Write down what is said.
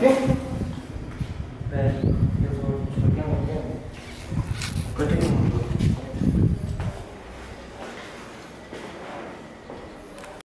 Gracias. 跟就是说酒店网店，跟这个。